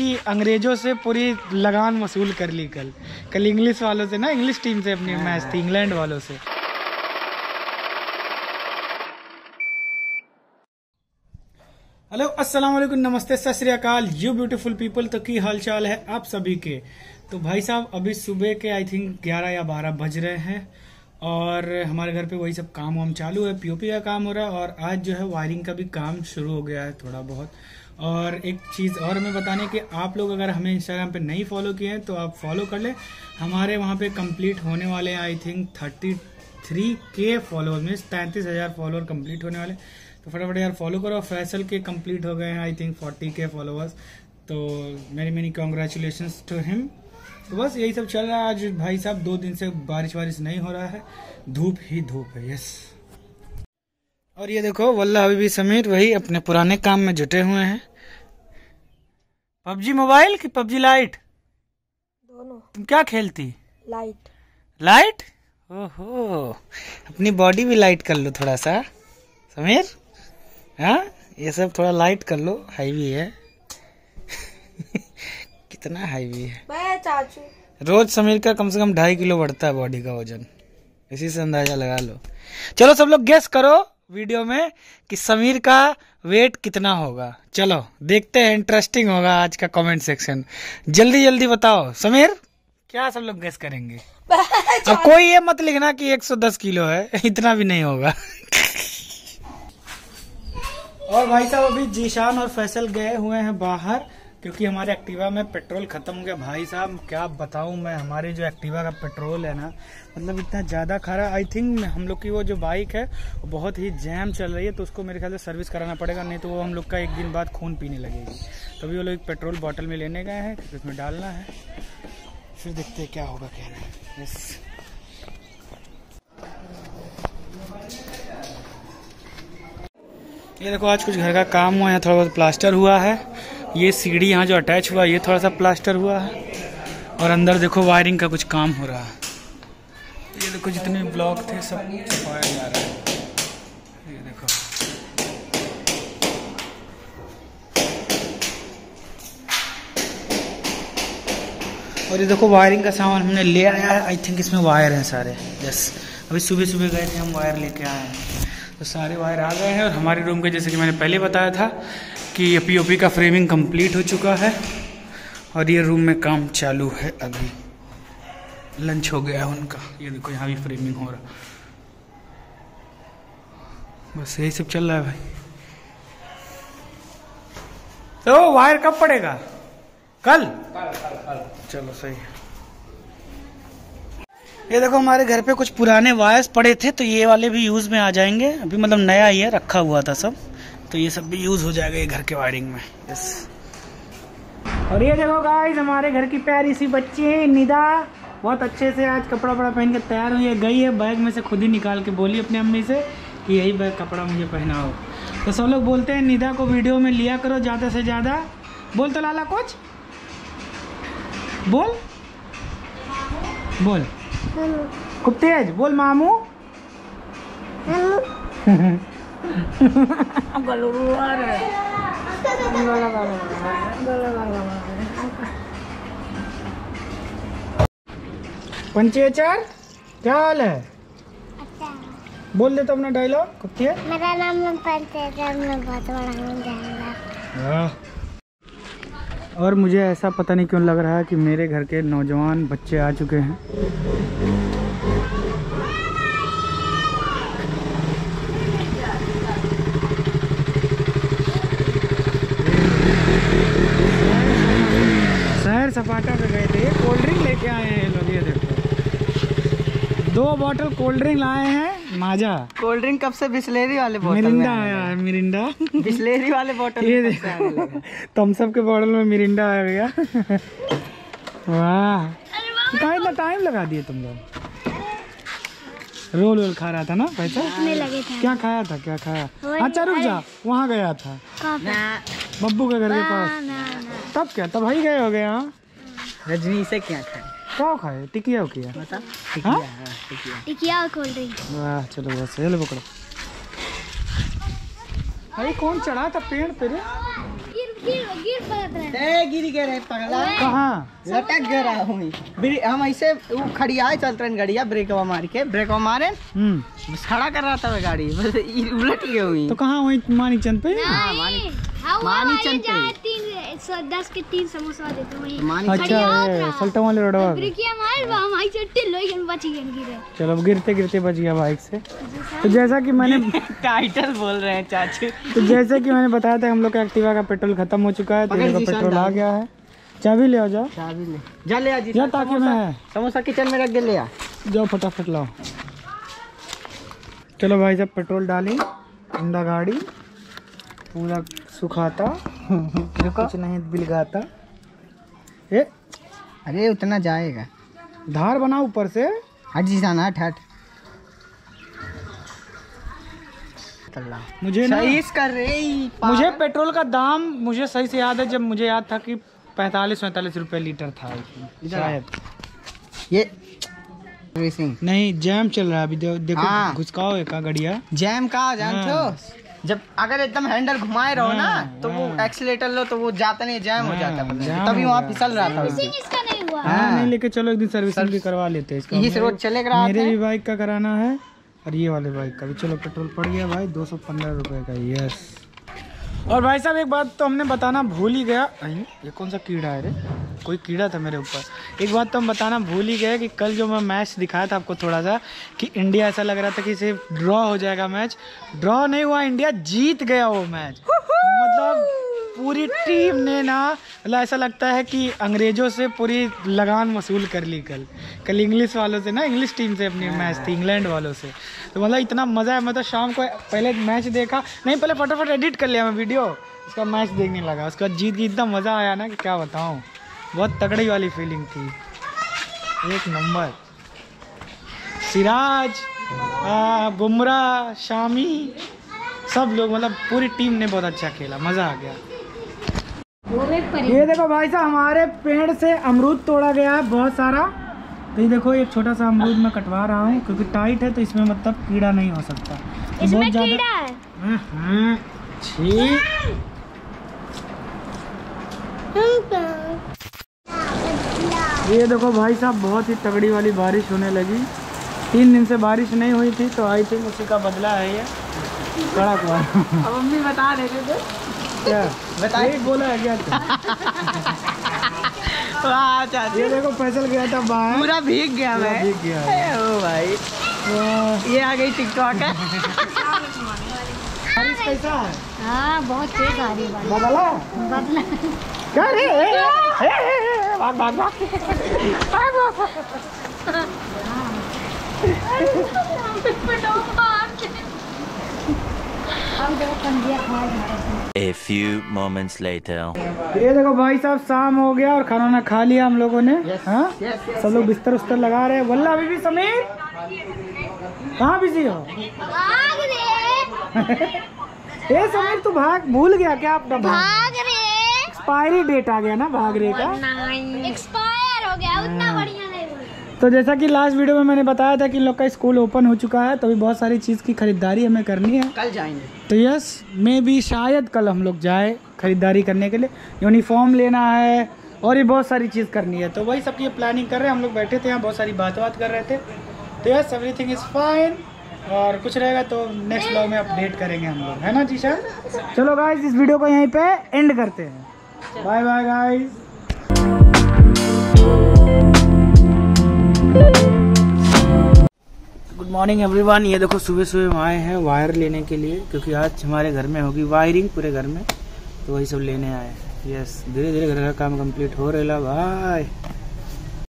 कि अंग्रेज़ों से पूरी लगान वसूल कर ली कल। कल इंग्लिश वालों से ना इंग्लिश टीम से अपनी मैच थी इंग्लैंड वालों से। हेलो अस्सलाम वालेकुम नमस्ते सत श्री अकाल। यू ब्यूटीफुल पीपल तो की हाल चाल है आप सभी के? तो भाई साहब अभी सुबह के आई थिंक 11 या 12 बज रहे हैं और हमारे घर पे वही सब काम वाम चालू है पीओपी का काम हो रहा है और आज जो है वायरिंग का भी काम शुरू हो गया है थोड़ा बहुत। और एक चीज़ और हमें बताने कि, आप लोग अगर हमें इंस्टाग्राम पे नहीं फॉलो किए हैं तो आप फॉलो कर ले। हमारे वहाँ पे कंप्लीट होने वाले I think thirty three K follower means तैंतीस हज़ार फॉलोअर कंप्लीट होने वाले। तो फटाफट यार फॉलो करो। फैसल के कंप्लीट हो गए हैं I think forty K followers तो मेरी मेनी कॉन्ग्रेचुलेशन टू हिम तो बस यही सब चल रहा है। आज भाई साहब दो दिन से बारिश वारिश नहीं हो रहा है। धूप ही धूप है यस और ये देखो वल्ला अभी भी समीर वही अपने पुराने काम में जुटे हुए हैं। पबजी मोबाइल की पबजी लाइट? दोनों। तुम क्या खेलती? लाइट। लाइट? ओहो अपनी बॉडी भी लाइट कर लो थोड़ा सा। समीर? हाँ? ये सब थोड़ा लाइट कर लो हाईवी है। कितना हाईवी है। मैं चाचू। रोज समीर का कम से कम ढाई किलो बढ़ता है बॉडी का वज़न। इसी से अंदाज़ा लगा लो। चलो सब लोग गेस करो। वीडियो में कि समीर का वेट कितना होगा। चलो देखते हैं इंटरेस्टिंग होगा आज का कमेंट सेक्शन जल्दी जल्दी बताओ। समीर क्या सब लोग गेस करेंगे? अब कोई ये मत लिखना कि 110 किलो है इतना भी नहीं होगा। और भाई साहब अभी जीशान और फैसल गए हुए हैं बाहर। क्योंकि हमारे एक्टिवा में पेट्रोल खत्म हो गया। भाई साहब, क्या बताऊँ मैं? हमारे जो एक्टिवा का पेट्रोल है ना मतलब इतना ज़्यादा खा रहा है आई थिंक हम लोग की वो जो बाइक है, वो बहुत ही जैम चल रही है तो उसको मेरे ख्याल से सर्विस कराना पड़ेगा, नहीं तो वो हम लोग का एक दिन बाद खून पीने लगेगी। तो अभी वो लोग एक पेट्रोल बॉटल में लेने गए हैं क्योंकि उसमें डालना है। फिर देखते हैं क्या होगा, क्या नहीं। यस ये देखो, आज कुछ घर का काम हुआ है थोड़ा बहुत प्लास्टर हुआ है। ये सीढ़ी यहाँ जो अटैच हुआ है ये थोड़ा सा प्लास्टर हुआ है। और अंदर देखो वायरिंग का कुछ काम हो रहा है। ये देखो जितने ब्लॉक थे सब छपाया जा रहा है। देखो। और ये देखो वायरिंग का सामान हमने ले आया है। आई थिंक इसमें वायर हैं सारे। यस अभी सुबह सुबह गए थे, हम वायर लेके आए हैं। तो सारे वायर आ गए हैं और हमारे रूम के, जैसे कि मैंने पहले बताया था कि ये पीओपी का फ्रेमिंग कंप्लीट हो चुका है और ये रूम में काम चालू है अभी। लंच हो गया है उनका। ये देखो, यहाँ भी फ्रेमिंग हो रहा। बस यही सब चल रहा है भाई। तो वायर कब पड़ेगा? कल? चलो, सही है। ये देखो, हमारे घर पे कुछ पुराने वायर्स पड़े थे तो ये वाले भी यूज़ में आ जाएँगे। अभी मतलब नया ही है, रखा हुआ था सब। तो ये सब भी यूज़ हो जाएगा ये घर के वायरिंग में। यस और ये देखो गाइस हमारे घर की प्यारी सी बच्ची है निदा। बहुत अच्छे से आज कपड़ा वपड़ा पहन के तैयार हुई है गई है बैग में से खुद ही निकाल के बोली अपनी अम्मी से कि यही बैग कपड़ा मुझे पहनाओ। तो सब लोग बोलते हैं निदा को वीडियो में लिया करो ज़्यादा से ज़्यादा। बोल तो लाला कुछ। बोल। बोल। खूब तेज बोल मामू। पंचेचर क्या हाल है? बोल दे तो अपना डायलॉग खूब तेज मेरा नाम है पंचेतर में बहुत बड़ा हूँ और मुझे ऐसा पता नहीं क्यों लग रहा है कि मेरे घर के नौजवान बच्चे आ चुके हैं। सपाटा पे गए थे। कोल्ड ड्रिंक लेके आए हैं ये लोग ये देखो। दो बॉटल कोल्ड ड्रिंक लाए हैं माजा। कोल्ड ड्रिंक कब से बिस्लेरी वाले बोतल मिरिंडा आ आया है मिरिंडा? बिस्लेरी वाले बोतल ये में कब से आने लगा? थम्स अप के बॉटल में मिरिंडा आ गया वाह। कहाँ इतना टाइम लगा दिए तुम लोग। रोल रोल खा रहा था ना पैसा लगे थे। क्या खाया था क्या खाया? अच्छा रुक जा वहाँ गया था। बब्बू के घर के पास। ना ना। तब क्या तब वही गए हो? गए यहाँ रजनी से क्या खाए? क्या खाए? टिकिया किया बता। हाँ? टिकिया हाँ, टिकिया। टिकिया और कोल्ड ड्रिंक। वाह चलो बस ये लो पकड़ो। अरे कौन चढ़ा था पेड़ पे रे गिर गिर पड़त रहे ए गिर गए रे पगला लटक गया रहा हम ऐसे वो खड़ी आए चल रहे गड़िया ब्रेकवा मार के ब्रेकवा मारे। हम्म। खड़ा कर रहा था वो गाड़ी बस उलट गई हुई तो कहाँ वही मानी चंद पे? मानी- हाँ वो चंद पे। जहाँ तीन सौ दस के तीन समोसा देते वही। अच्छा वाले चलो गिरते गिरते बच गया बाइक से। तो जैसा कि मैंने टाइटल बोल रहे हैं चाचू। तो जैसे कि मैंने बताया था हम लोग का एक्टिवा का पेट्रोल खत्म हो चुका है तो पकड़ इनका जी, पेट्रोल आ गया है। चाबी ले आओ जाओ। चाबी ले। जा ले ताकि में समोसा किचन में रख दे ले आ। जाओ फटाफट लाओ। चलो भाई साहब पेट्रोल डाली इंदा गाड़ी पूरा सुखाता कुछ नहीं बिलगाता। ए अरे उतना जाएगा। धार बना ऊपर से। हट जी जाना हट। हट मुझे ना सही कर रे मुझे पेट्रोल का दाम मुझे सही से याद है जब मुझे याद था कि पैंतालीस पैंतालीस रुपए लीटर था शायद। ये नहीं जैम चल रहा है अभी देखो हाँ। घुसकाओ एक गड़िया जैम का जानते हो। जब अगर एकदम हैंडल घुमाए रहो ना हाँ, तो वो हाँ। एक्सीलेटर लो तो वो जाता नहीं जैम हो हाँ, जाता है पता नहीं। जैम तभी वहाँ फिसल रहा था इसका नहीं हुआ। हाँ नहीं लेके चलो एक दिन सर्विसिंग भी करवा लेते हैं इसका। इस रोज चले रहा मेरे भी बाइक का कराना है और ये वाले बाइक का भी। चलो पेट्रोल पड़ गया भाई दो सौ पंद्रह रुपये का यस और भाई साहब एक बात तो हमने बताना भूल ही गया। ये कौन सा कीड़ा है रे? कोई कीड़ा था मेरे ऊपर। एक बात तो हम बताना भूल ही गए कि कल जो मैं मैच दिखाया था आपको थोड़ा सा, कि इंडिया ऐसा लग रहा था कि सिर्फ़ ड्रॉ हो जाएगा मैच ड्रॉ नहीं हुआ इंडिया जीत गया वो मैच मतलब पूरी टीम ने ना मतलब ऐसा लगता है कि अंग्रेज़ों से पूरी लगान वसूल कर ली कल। कल इंग्लिश वालों से ना इंग्लिश टीम से अपनी मैच थी इंग्लैंड वालों से। तो मतलब इतना मज़ा है मैं तो शाम को पहले मैच देखा। नहीं, पहले फटाफट एडिट कर लिया मैं वीडियो उसका मैच देखने लगा। उसके बाद जीत के इतना मज़ा आया ना, कि क्या बताऊँ। बहुत तगड़ी वाली फीलिंग थी। एक नंबर। सिराज बुमराह शामी सब लोग मतलब पूरी टीम ने बहुत अच्छा खेला। मज़ा आ गया। ये देखो भाई साहब हमारे पेड़ से अमरूद तोड़ा गया है बहुत सारा। तो ये देखो एक छोटा सा अमरूद मैं कटवा रहा हूँ क्योंकि टाइट है तो इसमें मतलब कीड़ा नहीं हो सकता। तो इसमें बहुत कीड़ा है। हम्म, छी। ये देखो भाई साहब बहुत ही तगड़ी वाली बारिश होने लगी। तीन दिन से बारिश नहीं हुई थी तो आई थिंक उसी का बदला है ये। कड़क वाला अब मम्मी बता रहे थे क्या? बताइए। बोला है क्या? चाची। ये देखो फैसल गया था बाहर। पूरा भीग गया मैं। भीग गया ओ भाई। ये आ गई टिकटॉक है। बारिश कैसा है? हाँ बहुत तेज आ रही है बदला बदला क्या रे ए, ए, ए, ए, भाग भाग भाग। भाग, भाग। A few moments later. ये देखो भाई साहब शाम हो गया और खाना वाना खा लिया हम लोगों ने। Yes, हाँ? सब लोग बिस्तर उस्तर लगा रहे हैं। वल्ला अभी भी समीर? कहाँ बिज़ी हो? भाग रे। ए समीर तू भाग भूल गया क्या आपका भाग? भाग रे। एक्सपायरी डेट आ गया ना भाग रे का एक्सपायर हो गया उतना बढ़िया नहीं तो जैसा कि लास्ट वीडियो में मैंने बताया था कि इन लोग का स्कूल ओपन हो चुका है तो अभी बहुत सारी चीज़ की खरीदारी हमें करनी है। कल जाएँगे। तो यस मे भी शायद कल हम लोग जाए खरीदारी करने के लिए। यूनिफॉर्म लेना है और ये बहुत सारी चीज़ करनी है। तो वही सब की प्लानिंग कर रहे हैं हम लोग बैठे थे यहाँ बहुत सारी बात बात कर रहे थे। तो यस एवरीथिंग इज़ फाइन और कुछ रहेगा तो नेक्स्ट ब्लॉग में अपडेट करेंगे हम लोग। है ना जीशा? चलो गाइस इस वीडियो को यहीं पे एंड करते हैं। Bye bye guys good morning everyone ये देखो सुबह सुबह हम आए हैं वायर लेने के लिए क्योंकि आज हमारे घर में होगी वायरिंग पूरे घर में तो वही सब लेने आए हैं। यस धीरे धीरे घर का काम कंप्लीट हो रहा भाई।